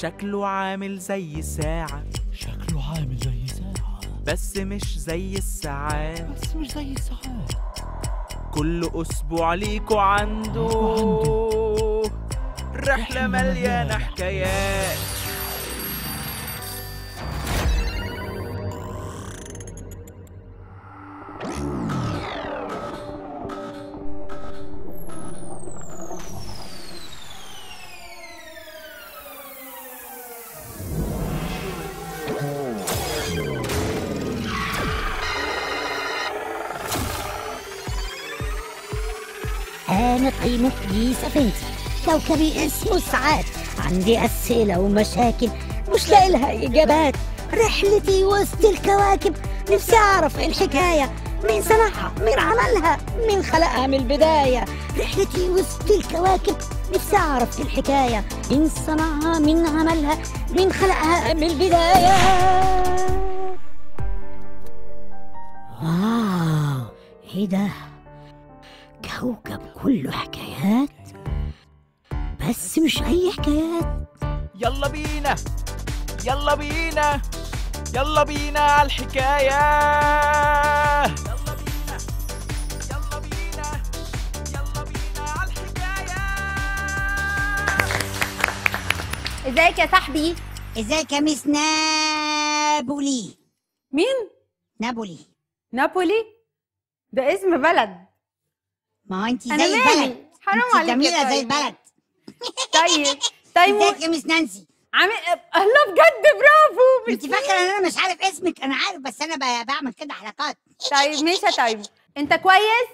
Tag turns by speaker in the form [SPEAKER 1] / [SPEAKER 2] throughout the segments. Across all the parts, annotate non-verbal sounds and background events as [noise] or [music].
[SPEAKER 1] شكله عامل زي ساعة
[SPEAKER 2] شكله عامل زي ساعة
[SPEAKER 1] بس مش زي الساعات
[SPEAKER 2] بس مش زي الساعات
[SPEAKER 1] كل أسبوع ليكو عنده رحلة مليانة. حكايات.
[SPEAKER 3] أنا قيمة جيس أفنتي كوكبي اسمه سعاد عندي أسئلة ومشاكل مش لاقي لها إجابات. رحلتي وسط الكواكب نفسي أعرف إيه الحكاية. مين صنعها؟ مين عملها؟ مين خلقها من البداية؟ رحلتي وسط الكواكب نفسي أعرف إيه الحكاية. مين صنعها؟ مين عملها؟ مين خلقها من البداية؟ واو إيه ده؟ كله حكايات بس مش أي حكايات.
[SPEAKER 1] يلا بينا يلا بينا يلا بينا على الحكاية. يلا بينا يلا بينا يلا بينا على الحكاية
[SPEAKER 4] ازيك يا صاحبي؟
[SPEAKER 3] ازيك يا ميس نابولي.
[SPEAKER 4] مين؟
[SPEAKER 3] نابولي.
[SPEAKER 4] نابولي؟ ده اسم بلد.
[SPEAKER 3] ما هو انت زي؟ البلد.
[SPEAKER 4] حرام عليك يا
[SPEAKER 3] جميلة زي
[SPEAKER 4] طيب.
[SPEAKER 3] البلد.
[SPEAKER 4] طيب. [laughs] طيب.
[SPEAKER 3] ازيك يا ميس نانسي؟
[SPEAKER 4] عامل الله بجد برافو.
[SPEAKER 3] انت فاكرة ان أنا مش عارف اسمك؟ أنا عارف بس أنا ب- بعمل كده حركات.
[SPEAKER 4] طيب ماشي يا طيب. انت كويس؟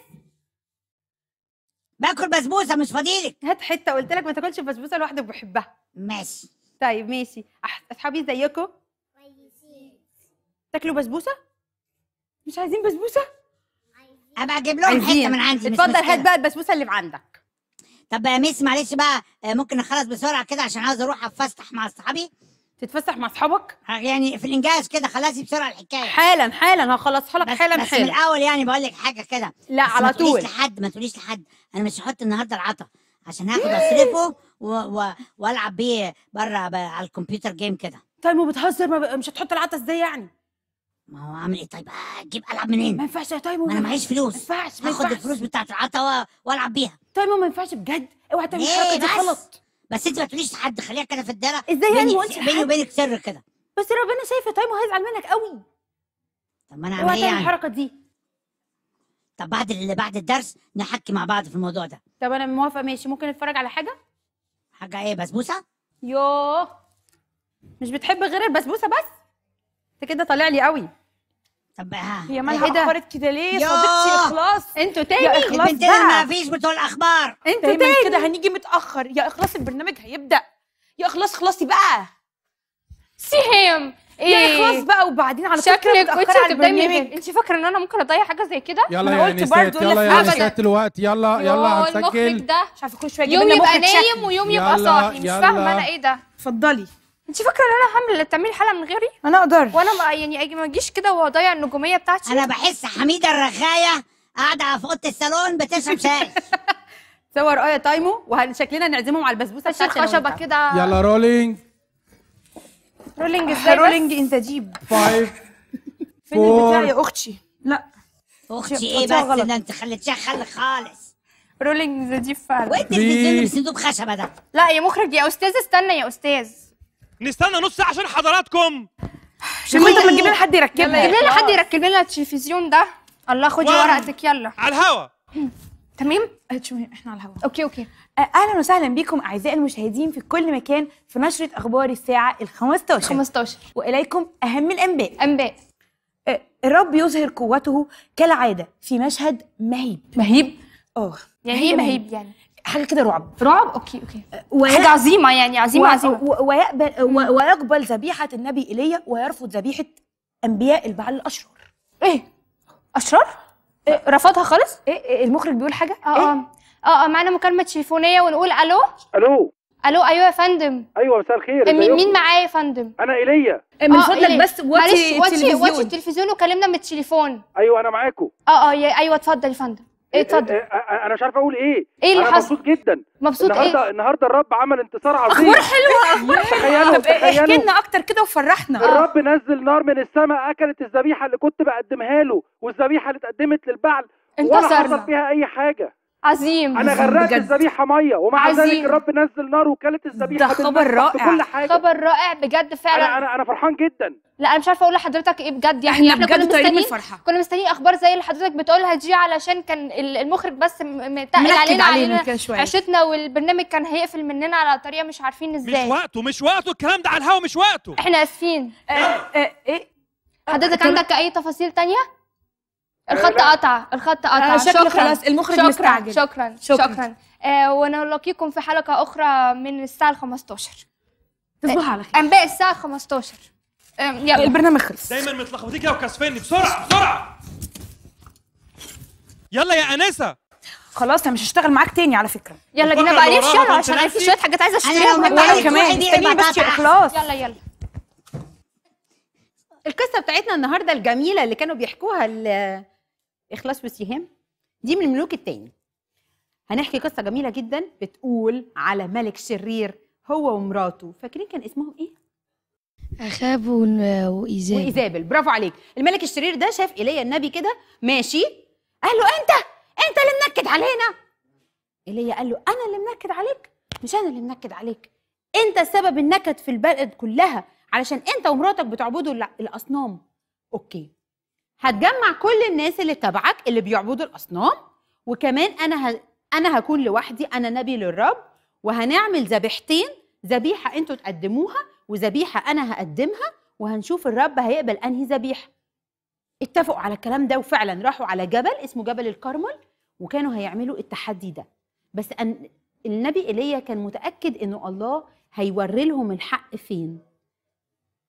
[SPEAKER 3] باكل بسبوسة مش فاضيلك.
[SPEAKER 4] هات حتة قلت لك ما تاكلش بسبوسة لوحدك بحبها.
[SPEAKER 3] ماشي.
[SPEAKER 4] طيب ماشي أح- أصحابي ازيكم تاكلوا بسبوسة؟ مش عايزين بسبوسة؟
[SPEAKER 3] أبقى أجيب لهم حتة من عندي
[SPEAKER 4] اتفضل هات. بقى البسبوسة اللي عندك
[SPEAKER 3] طب يا ميس معلش بقى آه، ممكن نخلص بسرعة كده عشان عاوز أروح افسح مع أصحابي؟
[SPEAKER 4] تتفسح مع أصحابك؟
[SPEAKER 3] يعني في الإنجاز كده خلصي بسرعة الحكاية.
[SPEAKER 4] حالا حالا هخلصها لك
[SPEAKER 3] بس,
[SPEAKER 4] حالا
[SPEAKER 3] بس من
[SPEAKER 4] حالا.
[SPEAKER 3] الأول يعني بقول لك حاجة كده.
[SPEAKER 4] لا على
[SPEAKER 3] ما تقوليش
[SPEAKER 4] طول.
[SPEAKER 3] لحد ما تقوليش لحد. أنا مش هحط النهارده العطا عشان هاخد أصرفه و... و... وألعب بيه بره. على الكمبيوتر جيم كده.
[SPEAKER 4] طيب ما بتهزر ما ب... مش هتحط العطا إزاي يعني؟
[SPEAKER 3] ما هو اعمل إيه؟ طيب أجيب ألعب منين؟
[SPEAKER 4] ما ينفعش يا طيب
[SPEAKER 3] ما أنا معيش
[SPEAKER 4] ما
[SPEAKER 3] فلوس
[SPEAKER 4] ينفعش ما
[SPEAKER 3] هاخد الفلوس بتاعت العطا. وألعب بيها.
[SPEAKER 4] طيب ما ينفعش بجد. اوعى تعمل الحركة دي؟ غلط
[SPEAKER 3] بس أنت ما تقوليش لحد خليها كده في الدايره
[SPEAKER 4] إزاي يعني؟
[SPEAKER 3] بيني,
[SPEAKER 4] ما قلتش
[SPEAKER 3] بيني؟ وبينك سر كده.
[SPEAKER 4] بس ربنا شايف يا طيب وهيزعل منك قوي
[SPEAKER 3] طب ما
[SPEAKER 4] أنا
[SPEAKER 3] أعمل
[SPEAKER 4] إيه
[SPEAKER 3] يعني؟
[SPEAKER 4] الحركة دي.
[SPEAKER 3] طب بعد ال... بعد الدرس نحكي مع بعض في الموضوع ده.
[SPEAKER 4] طب أنا موافقة ماشي. ممكن نتفرج على حاجة؟
[SPEAKER 3] حاجة إيه بسبوسة؟
[SPEAKER 4] يوه. مش بتحب غير البسبوسة بس؟ انت كده طالع لي قوي.
[SPEAKER 3] طب ها
[SPEAKER 5] هي
[SPEAKER 4] إيه
[SPEAKER 5] مالها
[SPEAKER 4] ده؟
[SPEAKER 5] اخرت كده ليه؟
[SPEAKER 3] يا
[SPEAKER 5] صديقتي إخلاص.
[SPEAKER 4] أنتوا
[SPEAKER 5] يا
[SPEAKER 4] تاني.
[SPEAKER 3] البنتين اللي
[SPEAKER 5] بقى.
[SPEAKER 3] ما فيش بتوع
[SPEAKER 4] الأخبار.
[SPEAKER 5] أنتوا
[SPEAKER 4] تاني.
[SPEAKER 5] كده؟ هنيجي متأخر. يا إخلاص البرنامج هيبدأ. يا إخلاص خلصي بقى.
[SPEAKER 6] سيهم
[SPEAKER 5] يا إخلاص بقى. وبعدين على
[SPEAKER 6] شكلك
[SPEAKER 5] متأخرة
[SPEAKER 6] كنت
[SPEAKER 5] البرنامج.
[SPEAKER 6] انت فاكرة إن أنا ممكن أضيع حاجة زي كده؟
[SPEAKER 7] يلا يا
[SPEAKER 5] قلت برضه
[SPEAKER 7] يلا يا. نسات الوقت. يلا يلا هنسجل.
[SPEAKER 6] ده.
[SPEAKER 5] مش عارفة كل شوية
[SPEAKER 6] يوم يبقى نايم ويوم يبقى
[SPEAKER 7] يلا،
[SPEAKER 6] صاحي. مش. فاهمة أنا إيه ده.
[SPEAKER 5] اتفضلي.
[SPEAKER 6] انت فاكرة ان أنا هعمل اللي بتعملي حلقة من غيري؟
[SPEAKER 5] أنا أقدر
[SPEAKER 6] وأنا ما يعني أجي ما اجيش كده واضيع النجومية بتاعتي.
[SPEAKER 3] أنا بحس حميدة الرغايه قاعدة في أوضة الصالون بتشرب شاي. [laughs]
[SPEAKER 4] صور آه يا تايمو وشكلنا نعزمهم على البسبوسة أنا خشبة.
[SPEAKER 6] كده.
[SPEAKER 7] يلا
[SPEAKER 6] rolling rolling
[SPEAKER 5] إزاي
[SPEAKER 6] rolling
[SPEAKER 5] انت جيب
[SPEAKER 7] 5
[SPEAKER 5] فين البتاع
[SPEAKER 7] فور
[SPEAKER 5] يا أختي. لا.
[SPEAKER 3] أختي إيه بس. ده أنت خليتيها خل خالص.
[SPEAKER 6] rolling the deep فعلا.
[SPEAKER 3] وإنت اللي بصندوق خشبه ده.
[SPEAKER 6] لا يا مخرج يا أستاذ استنى يا أستاذ.
[SPEAKER 8] نستنى نص ساعة عشان حضراتكم.
[SPEAKER 5] مش كنت ما تجيب لنا حد يركبها
[SPEAKER 6] جيب لنا حد يركب لنا التلفزيون ده. الله خدي. ورقتك يلا.
[SPEAKER 8] على الهوا.
[SPEAKER 6] تمام؟
[SPEAKER 5] شوفي إحنا على الهوا.
[SPEAKER 6] okay okay.
[SPEAKER 5] آه، أهلا وسهلا بكم أعزائي المشاهدين في كل مكان في نشرة أخبار الساعة ال 15
[SPEAKER 6] 15
[SPEAKER 5] وإليكم أهم الأنباء.
[SPEAKER 6] أنباء.
[SPEAKER 5] آه، الرب يظهر قوته كالعادة في مشهد مهيب.
[SPEAKER 4] مهيب؟
[SPEAKER 5] آه
[SPEAKER 6] يعني إيه مهيب يعني؟
[SPEAKER 5] حاجة كده رعب.
[SPEAKER 6] رعب؟ okay okay.
[SPEAKER 5] وي-
[SPEAKER 6] حاجة عظيمة يعني عظيمة
[SPEAKER 5] و-
[SPEAKER 6] عظيمة.
[SPEAKER 5] و- ويقبل و- ويقبل ذبيحة النبي إيليا ويرفض ذبيحة أنبياء البعل الأشرار.
[SPEAKER 6] إيه؟ أشرار؟ إيه رفضها خالص؟
[SPEAKER 5] إيه إيه، المخرج بيقول حاجة؟
[SPEAKER 6] آه
[SPEAKER 5] إيه؟
[SPEAKER 6] آه آه آه معانا مكالمة تليفونية ونقول ألو؟
[SPEAKER 8] ألو.
[SPEAKER 6] ألو أيوه يا فندم.
[SPEAKER 8] أيوه مساء الخير.
[SPEAKER 6] مين؟ مين معايا يا فندم؟
[SPEAKER 8] أنا إيليا.
[SPEAKER 5] من
[SPEAKER 6] آه،
[SPEAKER 5] فضلك
[SPEAKER 6] إيه؟
[SPEAKER 5] بس
[SPEAKER 6] معلش
[SPEAKER 5] وطي
[SPEAKER 6] وطي وطي
[SPEAKER 5] التلفزيون.
[SPEAKER 6] التلفزيون وكلمنا من التليفون.
[SPEAKER 8] أيوه أنا معاكم
[SPEAKER 6] آه آه أيوه اتفضل يا فندم. إيه اتفضل.
[SPEAKER 8] إيه، أنا مش عارف أقول إيه.
[SPEAKER 6] إيه اللي حصل؟
[SPEAKER 8] مبسوط جدا.
[SPEAKER 6] مبسوط إيه؟
[SPEAKER 8] النهارده النهارده الرب عمل انتصار عظيم.
[SPEAKER 5] أخبار حلوة أخبار
[SPEAKER 8] تخيلوا
[SPEAKER 5] طب احكي لنا أكتر كده وفرحنا.
[SPEAKER 8] الرب نزل نار من السماء أكلت الذبيحة اللي كنت بقدمها له والذبيحة اللي اتقدمت للبعل. ولا حصل فيها أي حاجة.
[SPEAKER 6] عظيم.
[SPEAKER 8] أنا غرقت
[SPEAKER 5] بجد.
[SPEAKER 8] الذبيحة مية ومع ذلك. الرب نزل نار وكلت الذبيحة
[SPEAKER 5] ده خبر رائع.
[SPEAKER 8] بكل حاجة.
[SPEAKER 6] خبر رائع بجد فعلا.
[SPEAKER 8] أنا أنا فرحان جدا.
[SPEAKER 6] لا أنا مش عارفة أقول لحضرتك إيه بجد. يعني [laughs]
[SPEAKER 5] إحنا
[SPEAKER 6] كنا
[SPEAKER 5] بجد طايرين الفرحة.
[SPEAKER 6] كنا مستنيين أخبار زي اللي حضرتك بتقولها دي علشان كان ال- المخرج بس متقل علينا
[SPEAKER 5] علينا
[SPEAKER 6] عشتنا والبرنامج كان هيقفل مننا على طريقة مش عارفين
[SPEAKER 8] مش
[SPEAKER 6] إزاي.
[SPEAKER 8] وقته مش وقته الكلام ده على الهوا مش وقته.
[SPEAKER 6] إحنا آسفين.
[SPEAKER 5] آه، آه، إيه؟
[SPEAKER 6] حضرتك عندك أي تفاصيل تانية؟ الخط. قطع الخط قطع.
[SPEAKER 5] آه، شكله
[SPEAKER 6] شكرا
[SPEAKER 5] خلاص المخرج
[SPEAKER 6] شكرا
[SPEAKER 5] مستعجل.
[SPEAKER 6] شكرا
[SPEAKER 5] شكراً.
[SPEAKER 6] شكرا, شكرا. آه ونلاقيكم في حلقة أخرى من الساعة ال 15
[SPEAKER 5] تصبحوا على خير.
[SPEAKER 6] أنباء الساعة 15 آه يلا.
[SPEAKER 5] البرنامج خلص.
[SPEAKER 8] دايما متلخبطين كده وكاسفيني بسرعة بسرعة. يلا يا انسه
[SPEAKER 5] خلاص أنا مش هشتغل معاك تاني على فكرة.
[SPEAKER 6] يلا بينا بقى
[SPEAKER 8] بنت
[SPEAKER 6] عشان أنا في. شوية حاجات
[SPEAKER 3] عايزة
[SPEAKER 6] أشتريها
[SPEAKER 3] متضايق
[SPEAKER 6] وأنا.
[SPEAKER 5] كمان. استني بس. اخلاص
[SPEAKER 6] يلا يلا.
[SPEAKER 4] القصة بتاعتنا النهارده الجميلة اللي كانوا بيحكوها ال- إخلاص وسيهام دي من الملوك التاني. هنحكي قصة جميلة جدا بتقول على ملك شرير هو ومراته. فاكرين كان اسمهم إيه؟
[SPEAKER 3] أخاب وايزاب
[SPEAKER 4] وإيزابل. برافو عليك. الملك الشرير ده شاف إيليا النبي كده ماشي. قال له أنت أنت اللي منكد علينا. إيليا قال له أنا اللي منكد عليك؟ مش أنا اللي منكد عليك. أنت سبب النكد في البلد كلها علشان أنت ومراتك بتعبدوا الأصنام. أوكي. هتجمع كل الناس اللي تبعك اللي بيعبدوا الأصنام وكمان أنا ه... أنا هكون لوحدي أنا نبي للرب وهنعمل ذبيحتين ذبيحة أنتوا تقدموها وذبيحة أنا هقدمها وهنشوف الرب هيقبل أنهي ذبيحة. اتفقوا على الكلام ده وفعلا راحوا على جبل اسمه جبل الكرمل وكانوا هيعملوا التحدي ده. بس أن النبي إيليا كان متأكد إنه الله هيوري لهم الحق فين؟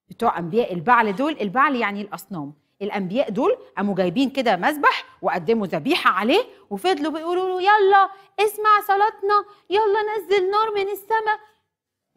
[SPEAKER 4] بتوع أنبياء البعل دول البعل يعني الأصنام. الأنبياء دول قاموا جايبين كده مذبح وقدموا ذبيحة عليه وفضلوا بيقولوا له يلا اسمع صلاتنا يلا نزل نار من السماء.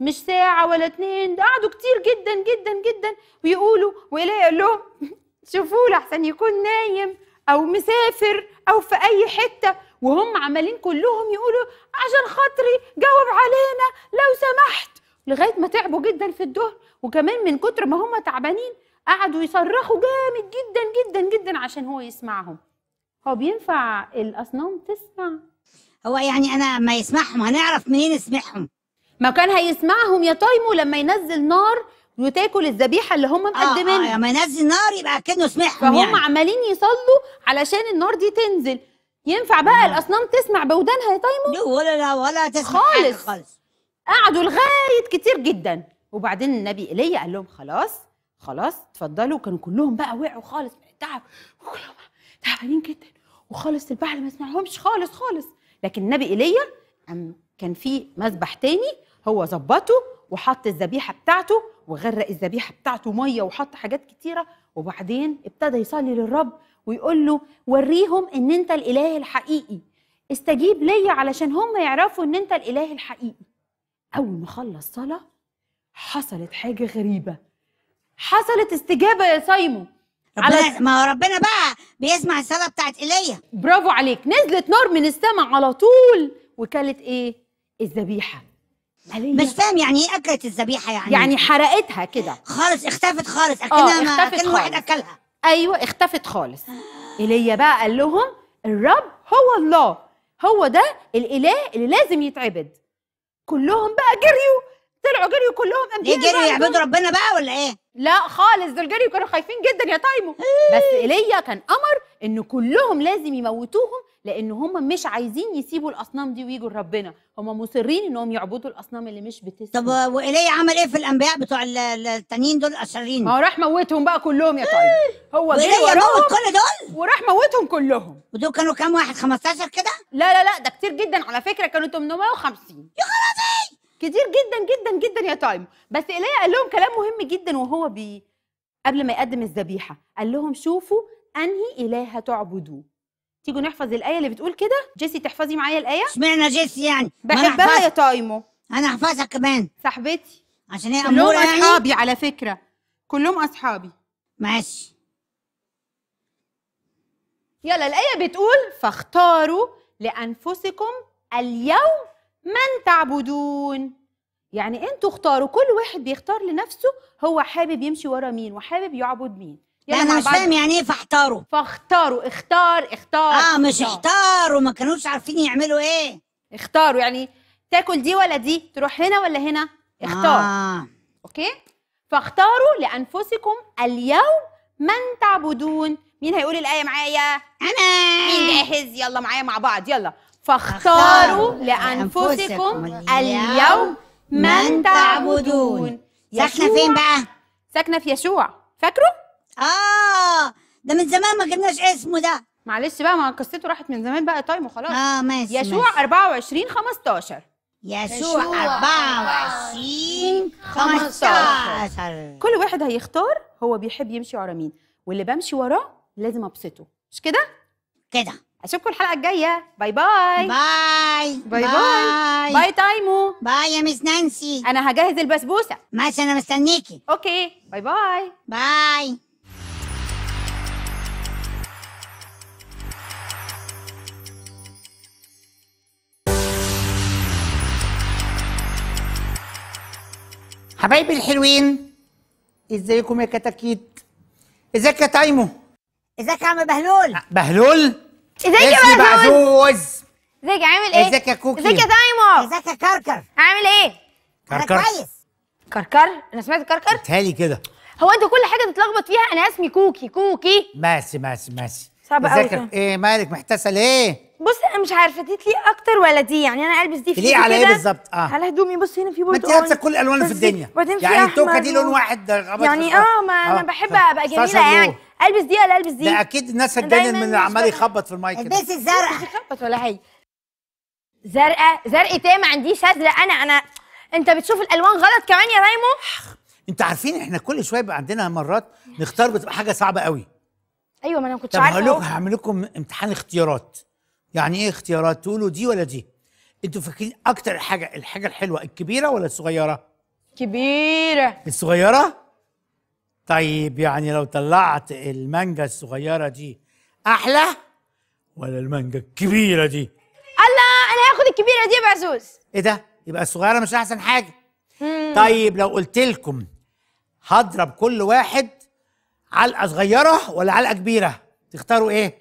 [SPEAKER 4] مش ساعة ولا اتنين ده قعدوا كتير جدا جدا جدا ويقولوا وإلهي قال لهم [laughs] شوفوا له أحسن يكون نايم أو مسافر أو في أي حتة. وهم عمالين كلهم يقولوا عشان خاطري جاوب علينا لو سمحت. لغاية ما تعبوا جدا في الظهر وكمان من كتر ما هم تعبانين قعدوا يصرخوا جامد جدا جدا جدا عشان هو يسمعهم. هو بينفع الأصنام تسمع؟
[SPEAKER 3] هو يعني أنا ما يسمعهم هنعرف منين نسمعهم
[SPEAKER 4] ما كان هيسمعهم يا تايمو لما ينزل نار وتاكل الذبيحة اللي هم
[SPEAKER 3] آه آه
[SPEAKER 4] مقدمينها.
[SPEAKER 3] لما ينزل نار يبقى كأنه سمعهم
[SPEAKER 4] فهم
[SPEAKER 3] يعني.
[SPEAKER 4] عمالين يصلوا علشان النار دي تنزل. ينفع بقى الأصنام تسمع بودانها يا تايمو
[SPEAKER 3] لا ولا لا ولا تسمع
[SPEAKER 4] خالص.
[SPEAKER 3] خالص.
[SPEAKER 4] قعدوا لغاية كتير جدا. وبعدين النبي إيليا قال لهم خلاص خلاص اتفضلوا. كانوا كلهم بقى وقعوا خالص من التعب. وكلهم تعبانين جدا. وخالص البعل ما سمعهمش خالص خالص. لكن النبي إيليا كان في مذبح تاني هو ظبطه وحط الذبيحة بتاعته وغرق الذبيحة بتاعته مية وحط حاجات كتيرة. وبعدين ابتدى يصلي للرب ويقول له وريهم إن أنت الإله الحقيقي. استجيب ليا علشان هم يعرفوا إن أنت الإله الحقيقي. أول ما خلص صلاة حصلت حاجة غريبة. حصلت استجابة يا سايمو. على
[SPEAKER 3] ربنا ما هو ربنا بقى بيسمع الصلاة بتاعت إيليا.
[SPEAKER 4] برافو عليك. نزلت نار من السماء على طول وكلت إيه؟ الذبيحة. مالية.
[SPEAKER 3] مش فاهم يعني إيه أكلت الذبيحة يعني؟
[SPEAKER 4] يعني حرقتها كده.
[SPEAKER 3] خالص اختفت خالص. أكنها ما
[SPEAKER 4] اختفت
[SPEAKER 3] أكن واحد
[SPEAKER 4] خالص.
[SPEAKER 3] أكلها.
[SPEAKER 4] أيوه اختفت خالص. إيليا بقى قال لهم الرب هو الله. هو ده الإله اللي لازم يتعبد. كلهم بقى جريوا. طلعوا جريوا كلهم
[SPEAKER 3] ليه
[SPEAKER 4] انبياء
[SPEAKER 3] جريوا يعبدوا ربنا بقى ولا إيه؟
[SPEAKER 4] لا خالص دول جريوا كانوا خايفين جدا يا تايمو بس إيليا كان أمر إن كلهم لازم يموتوهم لأن هم مش عايزين يسيبوا الأصنام دي ويجوا لربنا. هم مصرين إنهم يعبدوا الأصنام اللي مش بتسمع.
[SPEAKER 3] طب وإيليا عمل إيه في الأنبياء بتوع ال- ال- التانيين دول الأشرار
[SPEAKER 4] ما هو راح موتهم بقى كلهم يا تايمو هو جري
[SPEAKER 3] وإيليا
[SPEAKER 4] وراهم
[SPEAKER 3] موت كل دول؟
[SPEAKER 4] وراح موتهم كلهم.
[SPEAKER 3] ودول كانوا كام واحد 15 كده؟
[SPEAKER 4] لا لا لا ده كتير جدا. على فكرة كانوا 850 يا خرابي! كتير جدا جدا جدا يا تايمو. بس إيليا قال لهم كلام مهم جدا وهو بي قبل ما يقدم الذبيحة. قال لهم شوفوا أنهي إله هتعبدوه تيجوا نحفظ الآية اللي بتقول كده؟ جيسي تحفظي معايا الآية؟
[SPEAKER 3] اشمعنى جيسي يعني؟
[SPEAKER 4] بحبها يا. تايمو.
[SPEAKER 3] أنا أحفظها كمان.
[SPEAKER 4] صاحبتي.
[SPEAKER 3] عشان هي
[SPEAKER 4] كلهم
[SPEAKER 3] يعني.
[SPEAKER 4] أصحابي على فكرة. كلهم أصحابي.
[SPEAKER 3] ماشي.
[SPEAKER 4] يلا الآية بتقول فاختاروا لأنفسكم اليوم من تعبدون؟ يعني أنتوا اختاروا كل واحد بيختار لنفسه هو حابب يمشي ورا مين وحابب يعبد مين.
[SPEAKER 3] لا
[SPEAKER 4] يلا أنا
[SPEAKER 3] مش. فاهم يعني إيه فاحتاروا
[SPEAKER 4] فاختاروا اختار اختار
[SPEAKER 3] آه مش
[SPEAKER 4] اختار.
[SPEAKER 3] احتاروا ما كانوش عارفين يعملوا إيه.
[SPEAKER 4] اختاروا يعني تاكل دي ولا دي تروح هنا ولا هنا اختار.
[SPEAKER 3] آه.
[SPEAKER 4] أوكي؟ فاختاروا لأنفسكم اليوم من تعبدون. مين هيقول الآية معايا؟
[SPEAKER 3] أنا.
[SPEAKER 4] مين جاهز؟ يلا معايا مع بعض يلا. فاختاروا لأنفسكم اليوم من تعبدون.
[SPEAKER 3] ساكنة
[SPEAKER 4] يشوع-
[SPEAKER 3] فين بقى؟
[SPEAKER 4] ساكنة في يشوع فاكره؟
[SPEAKER 3] آه ده من زمان ما جبناش اسمه ده.
[SPEAKER 4] معلش بقى ما قصته راحت من زمان بقى تايم وخلاص
[SPEAKER 3] آه ماشي
[SPEAKER 4] يشوع
[SPEAKER 3] ماشي.
[SPEAKER 4] 24 15
[SPEAKER 3] يشوع 24 15
[SPEAKER 4] كل واحد هيختار هو بيحب يمشي ورا مين. واللي بمشي وراه لازم أبسطه. مش كده؟
[SPEAKER 3] كده.
[SPEAKER 4] أشوفكم الحلقة الجاية. bye bye
[SPEAKER 3] bye
[SPEAKER 4] bye bye bye تايمو
[SPEAKER 3] bye يا miss نانسي
[SPEAKER 4] أنا هجهز البسبوسة.
[SPEAKER 3] ماشي أنا مستنيكي.
[SPEAKER 4] okay. bye bye
[SPEAKER 3] bye
[SPEAKER 9] حبايبي الحلوين إزيكم يا كتاكيت؟ إزيك يا تايمو؟
[SPEAKER 3] إزيك يا عم بهلول؟
[SPEAKER 9] بهلول؟
[SPEAKER 6] إزيك يا بعزوز إزيك عامل إيه؟
[SPEAKER 9] إزيك يا كوكي؟
[SPEAKER 6] إزيك يا تايمو
[SPEAKER 3] إزيك يا كركر.
[SPEAKER 6] عامل إيه؟
[SPEAKER 3] أنا
[SPEAKER 9] كركر
[SPEAKER 3] كويس.
[SPEAKER 6] كركر؟ أنا سمعت كركر؟
[SPEAKER 9] تالي كده.
[SPEAKER 6] هو أنت كل حاجة تتلخبط فيها أنا اسمي كوكي. كوكي؟
[SPEAKER 9] ماشي ماشي ماشي.
[SPEAKER 6] صعب قوي.
[SPEAKER 9] إيه؟ مالك محتاسه ليه
[SPEAKER 6] بص أنا مش عارفة دي تليق أكتر ولا دي؟ يعني أنا ألبس دي في إيدي
[SPEAKER 9] على
[SPEAKER 6] إيه.
[SPEAKER 9] بالظبط؟ آه.
[SPEAKER 6] على هدومي. بص هنا في
[SPEAKER 9] ما انت
[SPEAKER 6] برتقال
[SPEAKER 9] لابسه كل الالوان في الدنيا.
[SPEAKER 6] وبعدين في
[SPEAKER 9] يعني التوكه دي لون واحد
[SPEAKER 6] يعني آه ما أنا بحب
[SPEAKER 9] أبقى
[SPEAKER 6] جميلة يعني. ألبس دي ولا ألبس دي؟
[SPEAKER 9] ده أكيد الناس هتجنن من اللي
[SPEAKER 6] مش
[SPEAKER 9] عمال
[SPEAKER 6] بقى-
[SPEAKER 9] يخبط في المايك كده.
[SPEAKER 3] ألبسي الزرقاء
[SPEAKER 6] خبط ولا هي زرقاء. زرقاء إيه ما عنديش. أزرق. أنا أنا. أنت بتشوف الألوان غلط كمان يا رايمو
[SPEAKER 9] أنتوا عارفين إحنا كل شوية بيبقى عندنا مرات نختار بتبقى حاجة صعبة قوي.
[SPEAKER 6] أيوه ما أنا ما كنتش
[SPEAKER 9] طب هقول
[SPEAKER 6] عارفة.
[SPEAKER 9] لكم
[SPEAKER 6] أهو.
[SPEAKER 9] هعمل لكم امتحان اختيارات. يعني إيه اختيارات؟ تقولوا دي ولا دي. أنتوا فاكرين أكتر حاجة الحاجة الحلوة الكبيرة ولا الصغيرة؟
[SPEAKER 6] كبيرة.
[SPEAKER 9] الصغيرة؟ طيب يعني لو طلعت المانجا الصغيرة دي أحلى ولا المانجا الكبيرة دي؟
[SPEAKER 6] الله أنا هاخد الكبيرة دي يا بعزوز
[SPEAKER 9] إيه ده؟ يبقى الصغيرة مش أحسن حاجة. طيب لو قلت لكم هضرب كل واحد علقة صغيرة ولا علقة كبيرة تختاروا إيه؟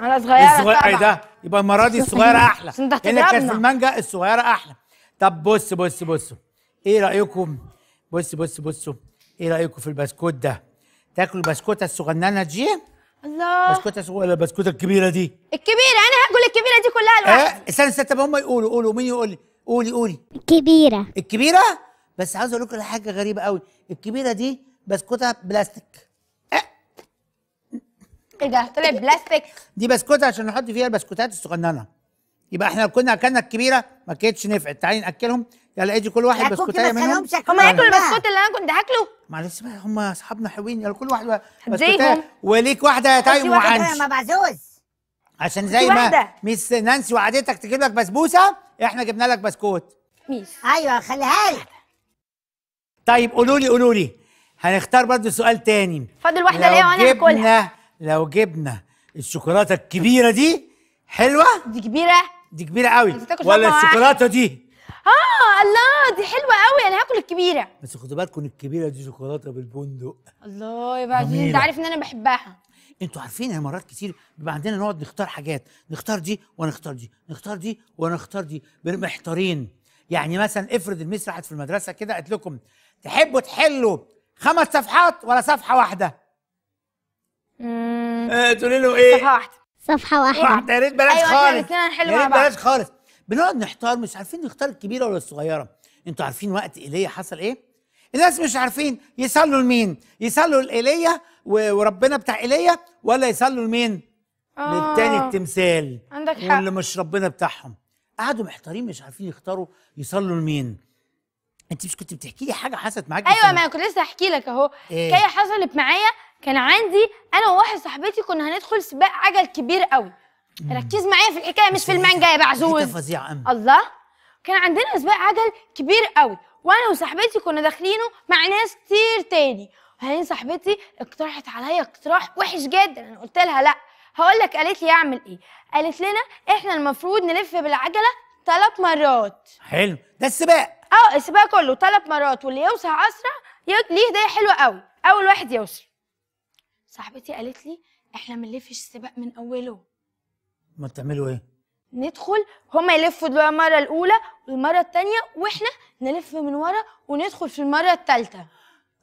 [SPEAKER 6] أنا صغيرة
[SPEAKER 9] الصغير
[SPEAKER 6] إيه
[SPEAKER 9] ده؟ يبقى المرة دي [laughs]
[SPEAKER 6] الصغيرة أحلى.
[SPEAKER 9] هنا كانت في. المانجا الصغيرة أحلى. طب بص بص بصوا. إيه رأيكم؟ بص بص بصوا. إيه رأيكم في البسكوت ده؟ تاكلوا البسكوتة الصغننة دي؟
[SPEAKER 6] الله.
[SPEAKER 9] بسكوته صغيره ولا البسكوتة الكبيرة دي.
[SPEAKER 6] الكبيرة أنا هاكل الكبيرة دي كلها لوحدي.
[SPEAKER 9] آه استنى استنى طب هم يقولوا قولوا مين يقول لي؟ قولي قولي.
[SPEAKER 3] كبيرة
[SPEAKER 9] الكبيرة؟ بس عاوز أقول لكم على حاجة غريبة قوي الكبيرة دي بسكوتة بلاستيك.
[SPEAKER 6] إيه؟ ده طلع بلاستيك.
[SPEAKER 9] دي بسكوتة عشان نحط فيها البسكوتات الصغننة. يبقى إحنا لو كنا اكلنا الكبيره ما كانتش نفعت. تعالي ناكلهم. يلا ادي كل واحد بسكوتايه
[SPEAKER 3] ما
[SPEAKER 9] منهم.
[SPEAKER 3] تخليهمش
[SPEAKER 6] هما ياكلوا
[SPEAKER 3] ياكلوا
[SPEAKER 6] البسكوت اللي أنا كنت هاكله؟
[SPEAKER 9] معلش بقى هم اصحابنا حلوين. يلا كل واحد. بسكوتايه. وليك واحدة يا تايم وعنش
[SPEAKER 3] يا بعزوز
[SPEAKER 9] عشان زي ما. miss نانسي وعدتك تجيب لك بسبوسة إحنا جبنا لك بسكوت.
[SPEAKER 6] ميس.
[SPEAKER 3] أيوه خليها لي.
[SPEAKER 9] طيب قولوا لي قولوا لي. هنختار برضو سؤال تاني.
[SPEAKER 6] فاضل واحدة ليا وأنا هاكلها.
[SPEAKER 9] جبنا لو جبنا الشوكولاتة الكبيرة دي حلوة؟
[SPEAKER 6] دي كبيرة؟
[SPEAKER 9] دي كبيرة قوي. ولا الشوكولاتة دي؟
[SPEAKER 6] آه الله دي حلوة قوي. أنا هاكل الكبيرة.
[SPEAKER 9] بس خدوا بالكم الكبيرة دي شوكولاتة بالبندق.
[SPEAKER 6] الله يا بعزوز
[SPEAKER 9] أنت.
[SPEAKER 6] عارف إن أنا بحبها.
[SPEAKER 9] أنتوا عارفين إن مرات كتير بيبقى عندنا نقعد نختار حاجات. نختار دي ونختار دي. نختار دي ونختار دي. محتارين. يعني مثلا افرض الميس راحت في المدرسة كده قالت لكم تحبوا تحلوا خمس صفحات ولا صفحة واحدة؟
[SPEAKER 6] امم
[SPEAKER 9] تقولي له إيه؟
[SPEAKER 6] صفحة واحدة.
[SPEAKER 3] صفحة واحدة.
[SPEAKER 9] واحدة يا ريت بلاش
[SPEAKER 6] أيوة،
[SPEAKER 9] خالص. يا ريت. بلاش خالص. بنقعد نحتار مش عارفين نختار الكبيرة ولا الصغيرة. أنتوا عارفين وقت إيليا حصل إيه؟ الناس مش عارفين يصلوا لمين؟ يصلوا لإيليا وربنا بتاع إيليا ولا يصلوا لمين؟ للتاني التمثال
[SPEAKER 6] عندك حق.
[SPEAKER 9] واللي مش ربنا بتاعهم. قعدوا محتارين مش عارفين يختاروا يصلوا لمين. انت مش كنت بتحكي لي حاجة حصلت معاك
[SPEAKER 6] أيوه ما أنا كنت لسه احكي لك أهو.
[SPEAKER 9] إيه؟
[SPEAKER 6] حكايه حصلت معايا كان عندي أنا وواحد صاحبتي كنا هندخل سباق عجل كبير قوي. ركز معايا في الحكاية مش في المانجا يا بعزوز.
[SPEAKER 9] فظيعه أم.
[SPEAKER 6] الله. كان عندنا سباق عجل كبير قوي. وأنا وصاحبتي كنا داخلينه مع ناس كتير تاني. وبعدين صاحبتي اقترحت عليا اقتراح وحش جدا. أنا قلت لها لأ. هقول لك قالت لي أعمل إيه. قالت لنا إحنا المفروض نلف بالعجلة ثلاث مرات.
[SPEAKER 9] حلو. ده السباق.
[SPEAKER 6] آه السباق كله ثلاث مرات واللي يوصل أسرع ليه هديه حلوة قوي. أول واحد يوصل صاحبتي قالت لي إحنا ما نلفش السباق من اوله.
[SPEAKER 9] ما بتعملوا إيه؟
[SPEAKER 6] ندخل هما يلفوا بقى المرة الأولى والمرة الثانية وإحنا نلف من ورا وندخل في المرة الثالثه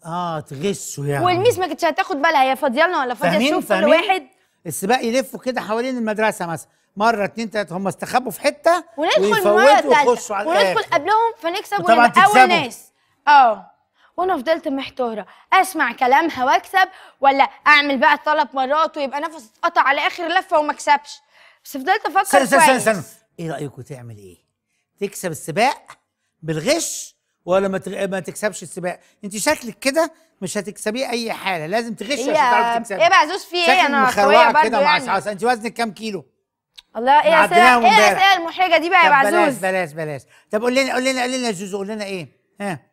[SPEAKER 9] آه تغشوا يعني.
[SPEAKER 6] والميس ما كانتش هتاخد بالها هي فاضية لنا ولا
[SPEAKER 9] فاضية؟
[SPEAKER 6] تشوف كل واحد.
[SPEAKER 9] السباق يلفوا كده حوالين المدرسة مثلا. مرة اتنين تلاتة هم استخبوا في حتة
[SPEAKER 6] وندخل
[SPEAKER 9] ويخشوا على
[SPEAKER 6] وندخل. قبلهم فنكسب ونبقى
[SPEAKER 9] أول.
[SPEAKER 6] ناس. آه. وأنا فضلت محتارة أسمع كلامها وأكسب ولا أعمل بقى ثلاث مرات ويبقى نفسي اتقطع على آخر لفة وما أكسبش؟ بس فضلت أفكر
[SPEAKER 9] استنى استنى
[SPEAKER 6] كويس
[SPEAKER 9] استنى. استنى إيه رايكم تعمل إيه؟ تكسب السباق بالغش ولا ما تغ... ما تكسبش السباق؟ أنت شكلك كده مش هتكسبيه أي حاله لازم تغشي عشان تعرفي تكسبي.
[SPEAKER 6] إيه بقى زوز في إيه؟
[SPEAKER 9] أنا
[SPEAKER 6] قويه برضه
[SPEAKER 9] كده
[SPEAKER 6] يعني.
[SPEAKER 9] أنت وزنك كام كيلو؟
[SPEAKER 6] الله
[SPEAKER 9] إيه
[SPEAKER 6] الاسئله
[SPEAKER 9] إيه.
[SPEAKER 6] الاسئله المحرجة دي بقى يا
[SPEAKER 9] طب بلاش
[SPEAKER 6] بعزوز؟
[SPEAKER 9] بلاش بلاش طب قول لنا قول لنا قول لنا يا جوجو قول لنا إيه؟ ها.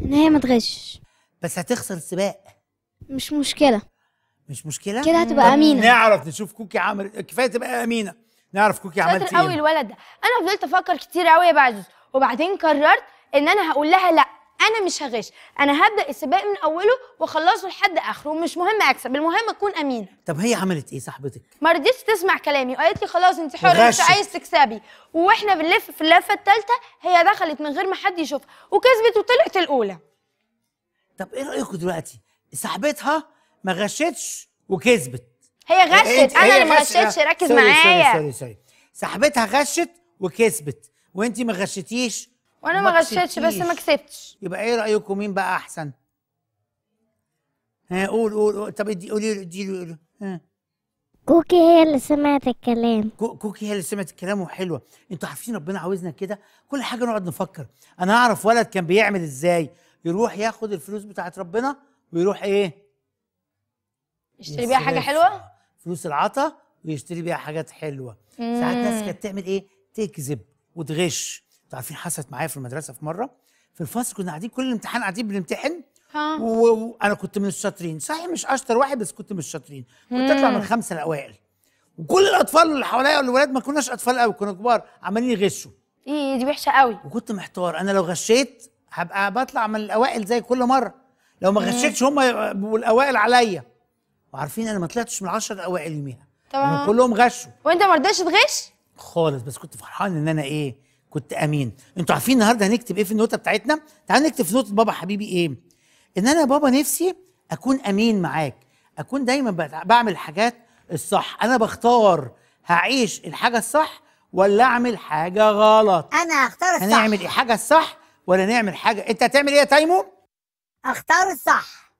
[SPEAKER 10] إن هي ما تغش
[SPEAKER 9] بس هتخسر السباق
[SPEAKER 10] مش مشكلة.
[SPEAKER 9] مش مشكلة؟
[SPEAKER 10] كده هتبقى أمينة.
[SPEAKER 9] نعرف نشوف كوكي عمل كفاية تبقى أمينة. نعرف كوكي عملت
[SPEAKER 6] شاطر قوي
[SPEAKER 9] إيه؟
[SPEAKER 6] الولد ده أنا فضلت أفكر كتير قوي يا بعزوز. وبعدين قررت إن أنا هقول لها لأ. أنا مش هغش. أنا هبدأ السباق من أوله وأخلصه لحد آخره. مش مهم أكسب المهم أكون أمينة.
[SPEAKER 9] طب هي عملت إيه صاحبتك؟
[SPEAKER 6] ما رضيتش تسمع كلامي وقالت لي خلاص أنت حرة
[SPEAKER 9] وغشت.
[SPEAKER 6] عايز تكسبي. وإحنا بنلف في اللفة الثالثه هي دخلت من غير ما حد يشوفها وكسبت وطلعت الأولى.
[SPEAKER 9] طب إيه رايكم دلوقتي؟ صاحبتها ما غشتش وكسبت.
[SPEAKER 6] هي
[SPEAKER 9] إيه-
[SPEAKER 6] غشت
[SPEAKER 9] أنا
[SPEAKER 6] اللي ما
[SPEAKER 9] غش-
[SPEAKER 6] غشتش. ركز معايا
[SPEAKER 9] sorry sorry sorry. صاحبتها غشت وكسبت. وانت ما غشتيش وأنا
[SPEAKER 6] ما غشتش بس. ما كسبتش.
[SPEAKER 9] يبقى إيه رأيكم؟ مين بقى أحسن؟ ها قول قول, قول. طب ادي قولي له ادي له. ها.
[SPEAKER 10] كوكي هي اللي سمعت الكلام.
[SPEAKER 9] كو- كوكي هي اللي سمعت الكلام وحلوة. أنتوا عارفين ربنا عاوزنا كده؟ كل حاجة نقعد نفكر. أنا أعرف ولد كان بيعمل إزاي؟ يروح ياخد الفلوس بتاعت ربنا ويروح إيه؟
[SPEAKER 6] اشتري بيها
[SPEAKER 9] حاجة.
[SPEAKER 6] حلوة؟
[SPEAKER 9] فلوس العطا ويشتري بيها حاجات حلوة. ساعات ناس كانت تعمل إيه؟ تكذب وتغش. عارفين حصلت معايا في المدرسة في مرة. في الفصل كنا قاعدين كل الامتحان قاعدين بنمتحن. وأنا كنت من الشاطرين. صحيح مش أشطر واحد بس كنت من الشاطرين. كنت أطلع من الخمسه الأوائل. وكل الأطفال اللي حواليا والولاد ما كناش أطفال قوي كنا كبار عمالين يغشوا.
[SPEAKER 6] إيه دي وحشة قوي
[SPEAKER 9] وكنت محتار. أنا لو غشيت هبقى بطلع من الأوائل زي كل مرة. لو ما غشيتش هم يبقوا الاوائل عليا. وعارفين أنا ما طلعتش من العشر الاوائل يوميها.
[SPEAKER 6] طبعا.
[SPEAKER 9] كلهم غشوا.
[SPEAKER 6] وأنت ما رضيتش تغش؟
[SPEAKER 9] خالص بس كنت فرحان إن أنا إيه كنت أمين. أنتوا عارفين النهارده هنكتب إيه في النوتة بتاعتنا؟ تعالوا نكتب في نوتة بابا حبيبي إيه؟ إن أنا يا بابا نفسي أكون أمين معاك. أكون دايما بعمل الحاجات الصح. أنا بختار هعيش الحاجة الصح ولا أعمل حاجة غلط.
[SPEAKER 3] أنا اختار الصح.
[SPEAKER 9] هنعمل إيه حاجة الصح ولا نعمل حاجة؟ أنت هتعمل إيه يا تايمو؟
[SPEAKER 3] أختار الصح.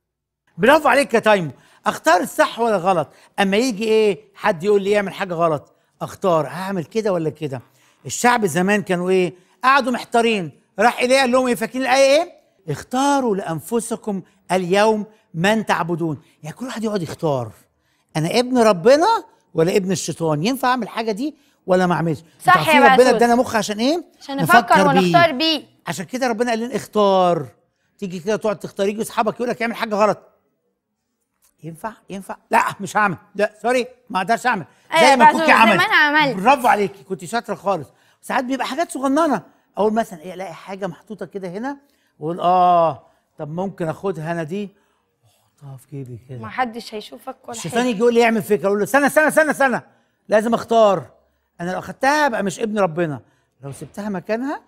[SPEAKER 9] برافو عليك يا تايمو. أختار الصح ولا غلط؟ أما يجي إيه حد يقول لي اعمل حاجة غلط أختار. هعمل كده ولا كده؟ الشعب زمان كانوا إيه؟ قعدوا محتارين. راح إليه قال لهم إيه؟ فاكرين الآية إيه؟ اختاروا لأنفسكم اليوم من تعبدون. يعني كل واحد يقعد يختار. أنا ابن ربنا ولا ابن الشيطان. ينفع أعمل حاجة دي ولا ما أعملش؟
[SPEAKER 6] صح يا
[SPEAKER 9] ربنا. ادانا مخ عشان إيه؟
[SPEAKER 6] عشان نفكر ونختار بيه.
[SPEAKER 9] عشان كده ربنا قال لنا اختار. تيجي كده تقعد تختار. يجي أصحابك يقول لك اعمل حاجة غلط. ينفع؟ ينفع؟ لا مش هعمل. لا sorry ما أقدرش اعمل.
[SPEAKER 6] أيوة
[SPEAKER 9] زي ما
[SPEAKER 6] بعزوز،
[SPEAKER 9] كوكي
[SPEAKER 6] زي ما
[SPEAKER 9] عمل
[SPEAKER 6] أنا عملت.
[SPEAKER 9] برافو عليكي كنت شاطرة خالص. ساعات بيبقى حاجات صغننة. اول مثلا إيه ألاقي حاجة محطوطة كده هنا وأقول آه طب ممكن آخدها أنا دي؟ واحطها في جيبي كده.
[SPEAKER 6] ما حدش هيشوفك ولا
[SPEAKER 9] الشيطان
[SPEAKER 6] حاجة.
[SPEAKER 9] يجي يقول لي اعمل فكره أقول له استنى استنى استنى استنى. لازم أختار. أنا لو أخدتها ابقى مش ابن ربنا. لو سبتها مكانها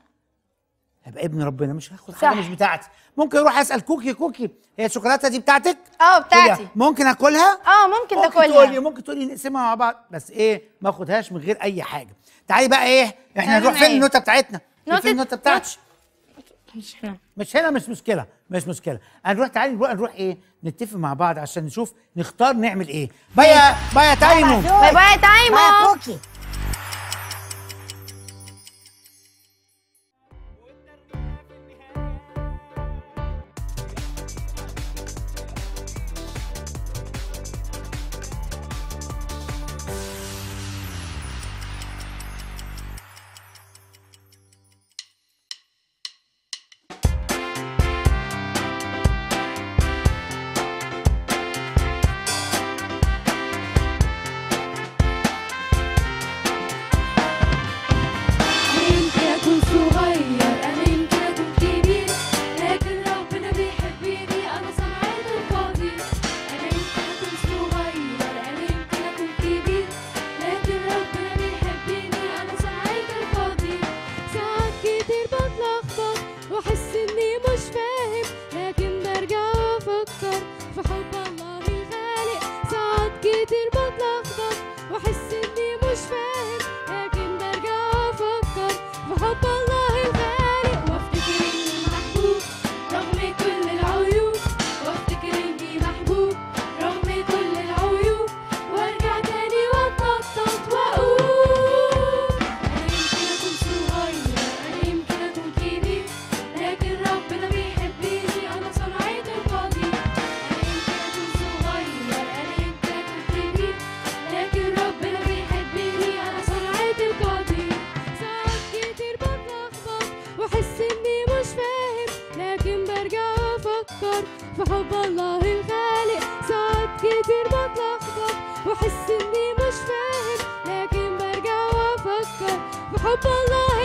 [SPEAKER 9] هبقى ابن ربنا مش هاخد
[SPEAKER 6] حاجة.
[SPEAKER 9] مش بتاعتي. ممكن أروح أسأل كوكي كوكي هي الشوكولاتة دي بتاعتك؟
[SPEAKER 6] آه بتاعتي.
[SPEAKER 9] ممكن آكلها؟
[SPEAKER 6] آه ممكن
[SPEAKER 9] ممكن تقولي
[SPEAKER 6] تاكلها
[SPEAKER 9] ممكن تقولي نقسمها مع بعض. بس إيه ما آخدهاش من غير أي حاجة. تعالي بقى إيه
[SPEAKER 6] إحنا
[SPEAKER 9] نروح فين
[SPEAKER 6] معايا.
[SPEAKER 9] النوتة بتاعتنا؟
[SPEAKER 6] نوتة-
[SPEAKER 9] فين النوتة بتاعتي
[SPEAKER 6] مش هنا.
[SPEAKER 9] مش هنا مش مشكلة مش مشكلة. هنروح تعالي نروح نروح إيه نتفق مع بعض عشان نشوف نختار نعمل إيه. bye bye تايمو
[SPEAKER 6] bye bye تايمو
[SPEAKER 3] بقى كوكي.
[SPEAKER 11] سني مش فاهم لكن برجع أفكر في حب الله ساعات كتير بتلخبط وأحس إني مش فاهم لكن برجع أفكر في حب الله